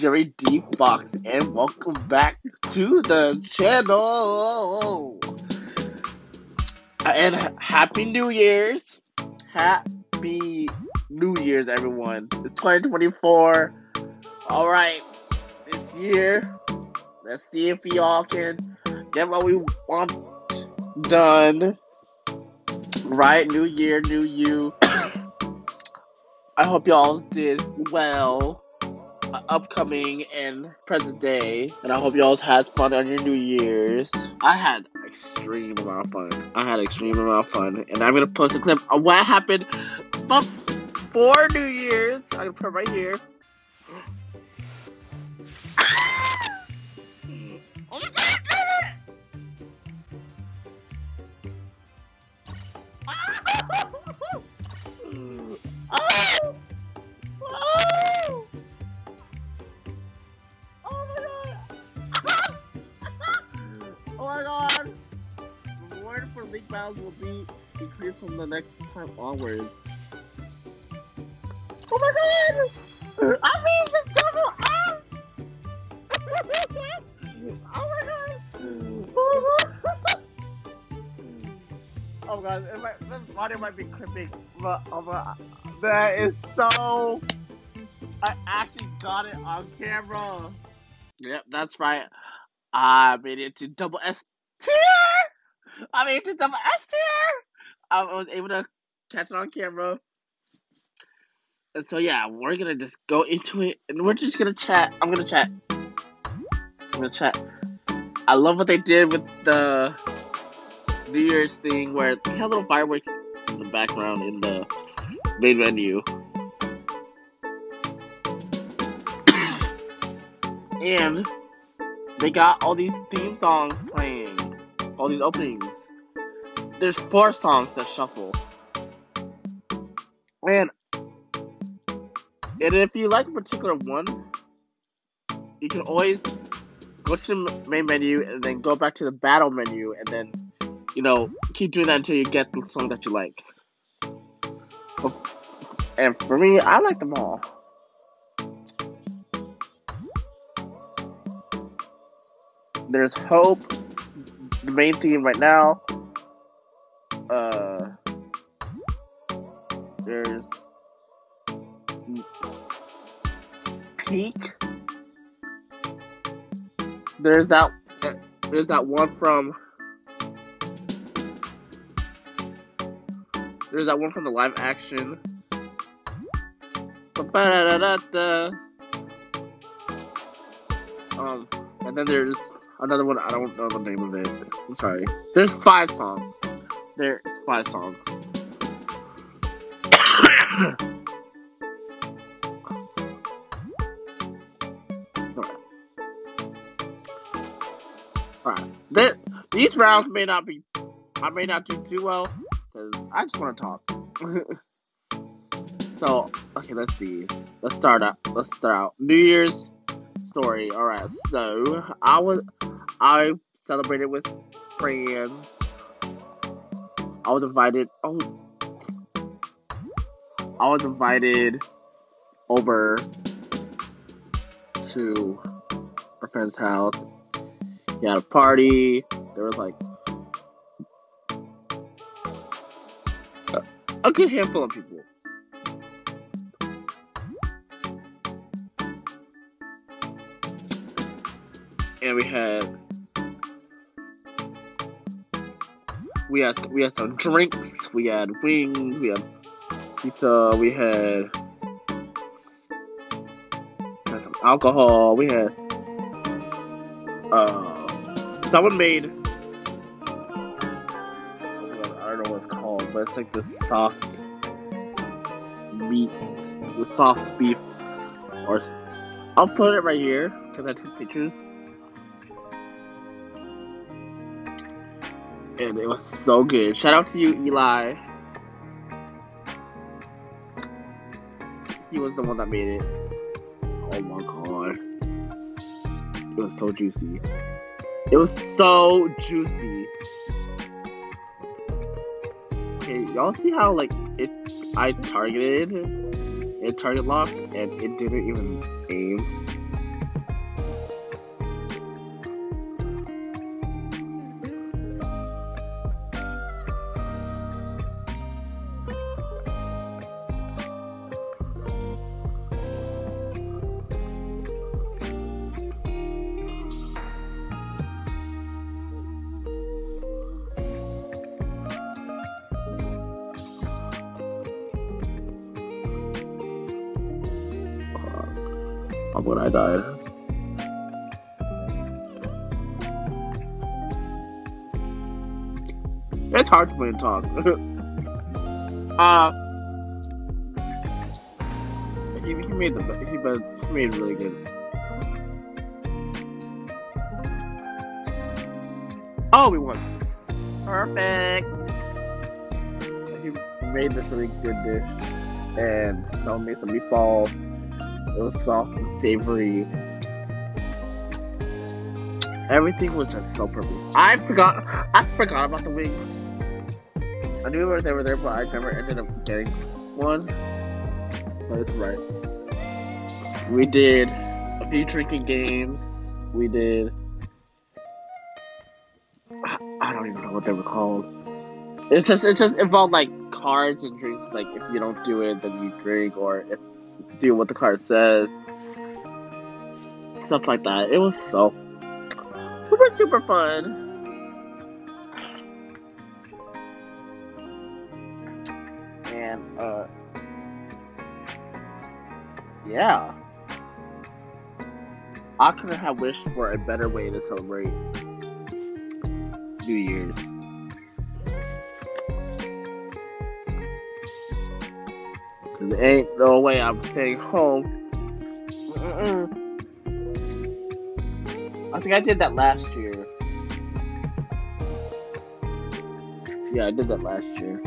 Yuri D Fox, and welcome back to the channel. And happy New Year's! Happy New Year's, everyone! It's 2024. All right, it's here. Let's see if we all can get what we want done. Right, New Year, New You. I hope y'all did well upcoming and present day, and I hope y'all had fun on your New Year's. I had extreme amount of fun. I had extreme amount of fun, and I'm gonna post a clip of what happened before New Year's. I'm gonna put right here. Oh my god, ah! be from the next time onwards. Oh my god! I mean the double S! oh my god! Oh my god! God, it might, this audio might be clipping, but oh my, that is so. I actually got it on camera. Yep, that's right. I made it to double S tier. I made it to double S tier. I was able to catch it on camera. And so yeah, we're gonna just go into it, and we're just gonna chat. I'm gonna chat. I'm gonna chat. I love what they did with the New Year's thing where they had little fireworks in the background in the main menu. and they got all these theme songs playing, all these openings. There's four songs that shuffle. And and if you like a particular one, you can always go to the main menu and then go back to the battle menu and then you know, keep doing that until you get the song that you like. And for me, I like them all. There's Hope, the main theme right now. Uh, there's Peak. There's that. There's that one from There's that one from the live action. Um, and then there's another one. I don't know the name of it. I'm sorry. There's five songs. There's five songs. Alright. These rounds may not be. I may not do too well because I just want to talk. so, okay, let's see. Let's start out. Let's start out. New Year's story. All right. So I was I celebrated with friends. I was invited. Oh, I was invited over to a friend's house. He had a party. There was like a good handful of people. And we had we had we had some drinks, we had wings, we had pizza, we had, we had some alcohol, we had uh someone made I don't know what it's called, but it's like the soft meat, the soft beef. Or I'll put it right here because I took pictures. And it was so good. Shout out to you, Eli. He was the one that made it. Oh my god. It was so juicy. It was so juicy Okay, y'all see how like it I targeted it target locked and it didn't even aim. It's hard to play and talk. uh, he, he made the he, he made really good. Oh, we won. Perfect. He made this really good dish, and someone made some meatballs it was soft and savory. Everything was just so perfect. I forgot. I forgot about the wings. I knew they were there, but I never ended up getting one. But it's right. We did a few drinking games. We did. I don't even know what they were called. It's just it just involved like cards and drinks. Like if you don't do it, then you drink, or if do what the card says. Stuff like that. It was so super super fun. Yeah. I couldn't have wished for a better way to celebrate New Year's. There ain't no way I'm staying home. Mm-mm. I think I did that last year. Yeah, I did that last year.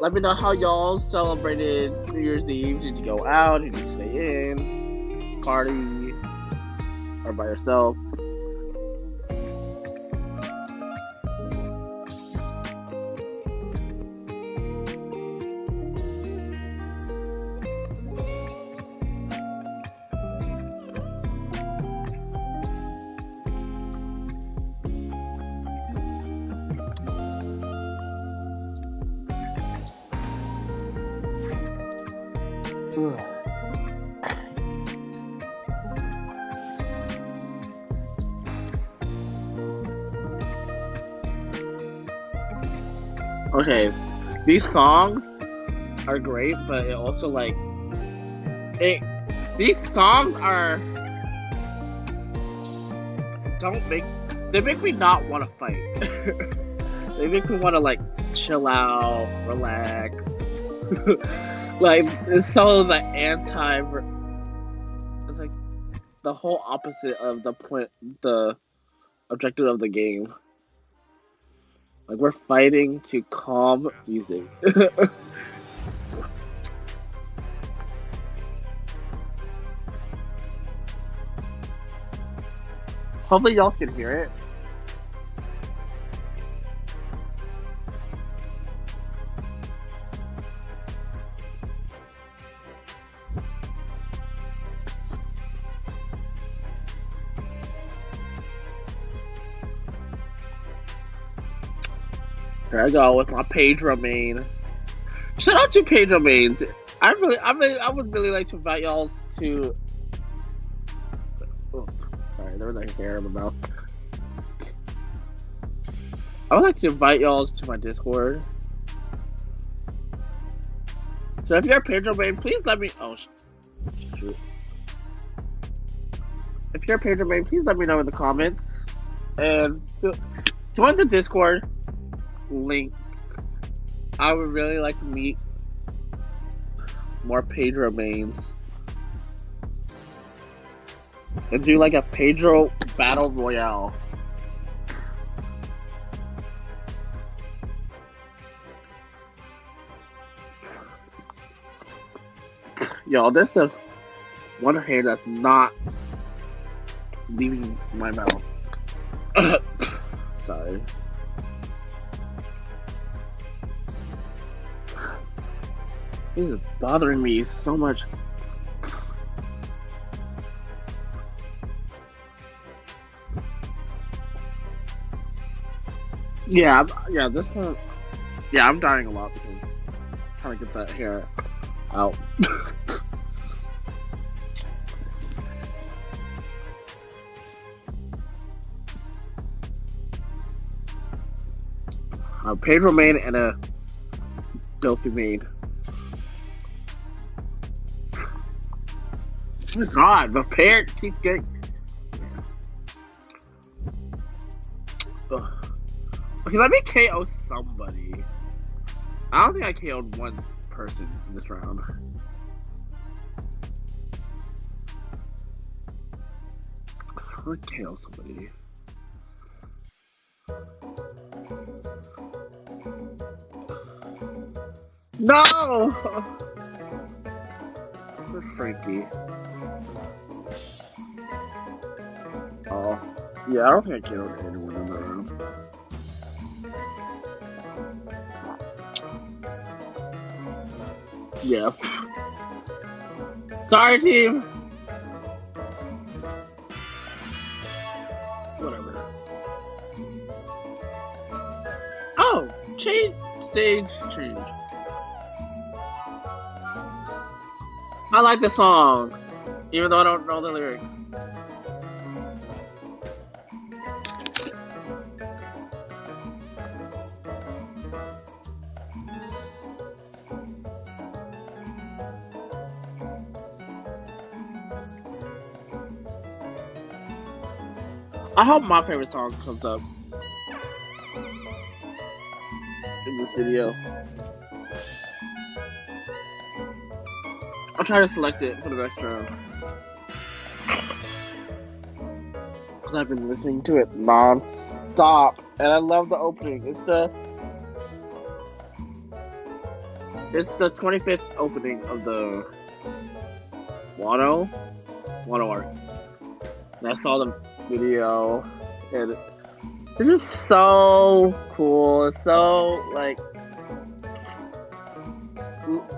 Let me know how y'all celebrated New Year's Eve. Did you go out? Did you stay in? Party? Or by yourself? Okay, these songs are great, but it also like it. These songs are don't make they make me not want to fight. they make me want to like chill out, relax. like it's so the anti. It's like the whole opposite of the point, the objective of the game. Like we're fighting to calm music. Hopefully y'all can hear it. There I go with my Pedro main. Shout out to Pedro mains. I really, I really, I would really like to invite y'all to. Oh, sorry, there was a hair in my mouth. I would like to invite y'all to my Discord. So if you're a Pedro main, please let me. Oh, shoot. If you're a Pedro main, please let me know in the comments and join the Discord link. I would really like to meet more Pedro mains. And do like a Pedro Battle Royale. Yo, this is one hair that's not leaving my mouth. Sorry. This is bothering me so much. Yeah, yeah, this one. Yeah, I'm dying a lot because I'm trying to get that hair out. a Pedro main and a Delphi main. God, the pair keeps getting. Ugh. Okay, let me KO somebody. I don't think I KO'd one person in this round. Let me KO somebody. No! For Frankie. Yeah, I don't think I killed anyone in that round. Yes. Sorry, team! Whatever. Oh! Change stage change. I like the song, even though I don't know the lyrics. I hope my favorite song comes up in this video. I'll try to select it for the next round. Because I've been listening to it non-stop. And I love the opening. It's the... It's the 25th opening of the Wano? Wano arc. And I saw the video, and it's just so cool. So, like,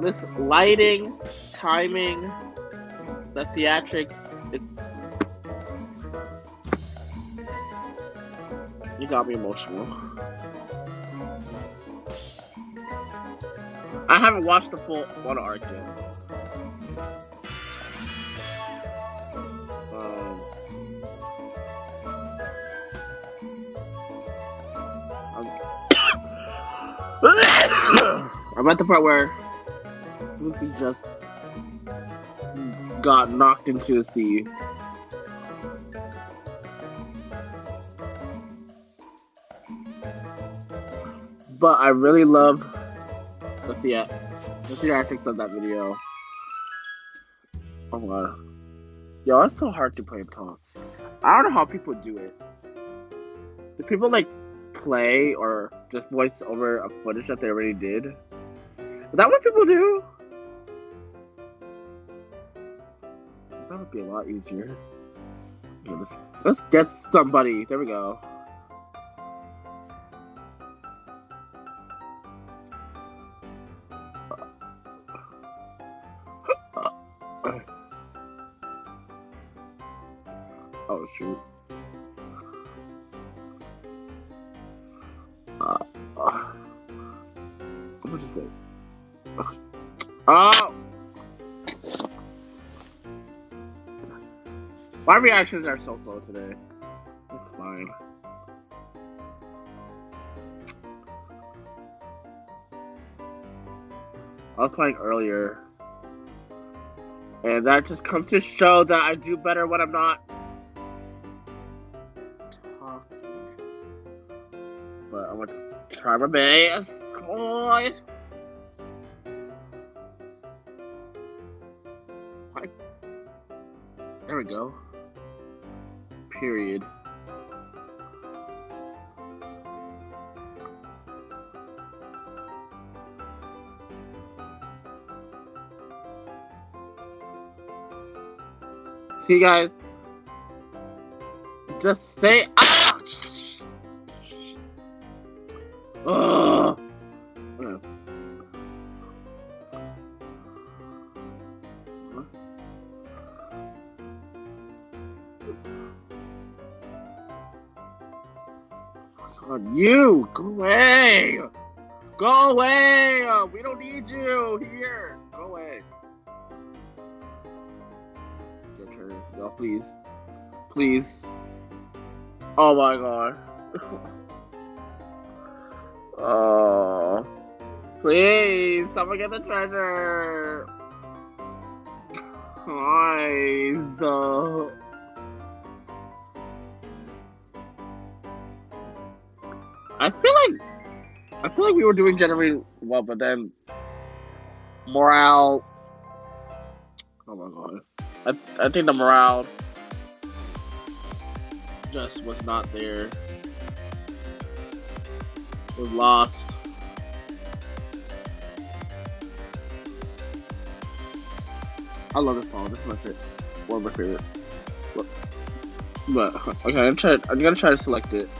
this lighting, timing, the theatrics, it's, you got me emotional. I haven't watched the full Wano arc yet. At the part where Luffy just got knocked into the sea. But I really love the, thea- the theatrics of that video. Oh wow. Yo, it's so hard to play talk. I don't know how people do it. Do people like play or just voice over a footage that they already did? Is that what people do? That would be a lot easier. Let's, let's get somebody. There we go. Oh shoot. My reactions are so slow today. It's fine. I was playing earlier. And that just comes to show that I do better when I'm not talking. But I'm gonna try my best. Come on. There we go. Period. See, you guys. Just stay Go away. We don't need you here. Go away. Your turn. Yo, please. Please. Oh my god. Oh. Please, someone get the treasure. Uh... I feel like I feel like we were doing generally well, but then morale. Oh my god! I I think the morale just was not there. Was lost. I love this song. This is my favorite. One of my favorite. But, but okay, I'm trying. I'm gonna try to select it.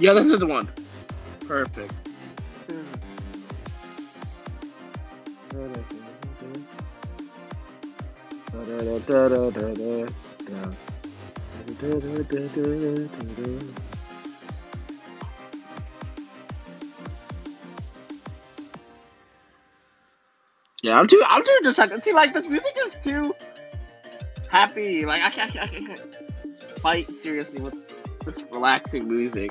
Yeah, this is the one. Perfect. Yeah, I'm too. I'm too distracted. See, like this music is too happy. Like I can't. I can't fight seriously with this relaxing music.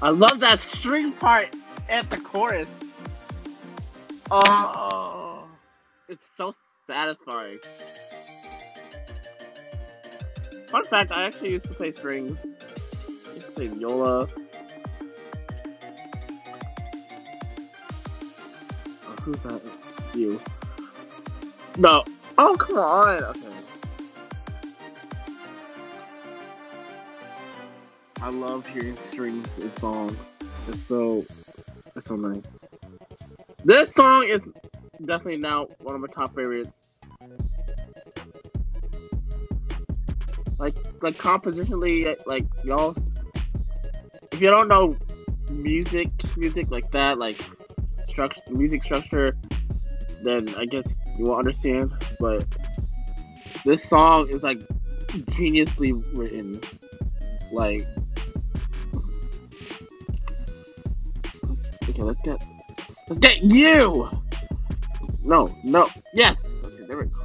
I love that string part at the chorus. Oh, it's so satisfying. Fun fact, I actually used to play strings. I used to play viola. Oh, who's that? You. No. Oh, come on! Okay. I love hearing strings in songs. It's so, it's so nice. This song is definitely now one of my top favorites. Like, compositionally, like y'all. If you don't know music, music like that, like structure, music structure, then I guess you won't understand. But this song is like geniusly written. Like, okay, let's get, let's get you. No, no, yes. Okay, there we go.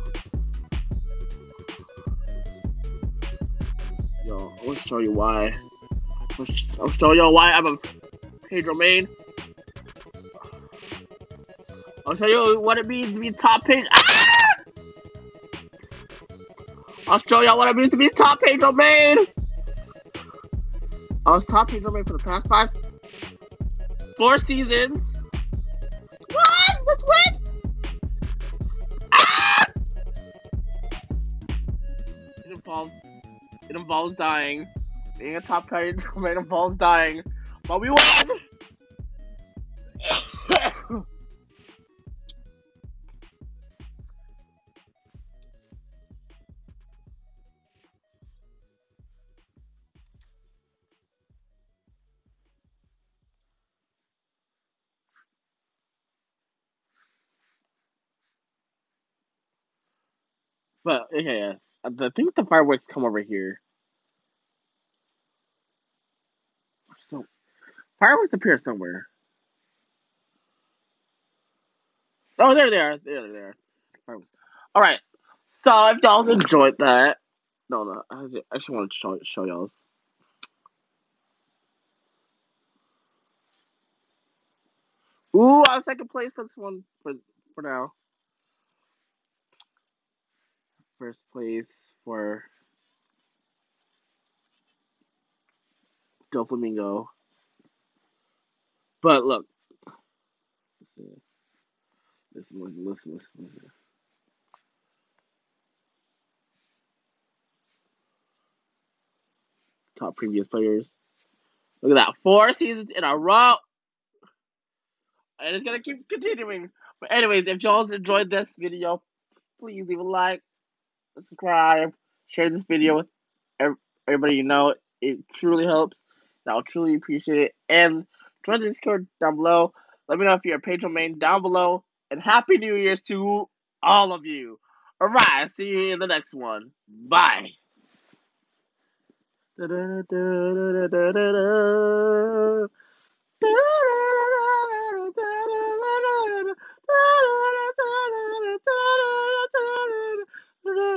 Yo, I will show you why. I'll show y'all why I'm a Pedro main. I'll show you what it means to be top page. Ah! I'll show y'all what it means to be top Pedro main. I was top Pedro main for the past five, four seasons. It involves dying. Being a top Pedro it involves dying, but we won. But okay, yeah. I think the fireworks come over here. So fireworks appear somewhere. Oh, there they are. There they are. Fireworks. All right. So if y'all enjoyed that, no, no, I just, want to show show y'all. Ooh, I was second place for this one for for now. First place for Doflamingo. But look, listen, listen, listen, listen, listen. Top previous players. Look at that, four seasons in a row, and it's gonna keep continuing. But anyways, if y'all enjoyed this video, please leave a like, subscribe, share this video with everybody you know. It truly helps. I'll truly appreciate it. And join the Discord down below. Let me know if you're a Pedro main down below. And Happy New Year's to all of you. All right, see you in the next one. Bye. Da, da, da,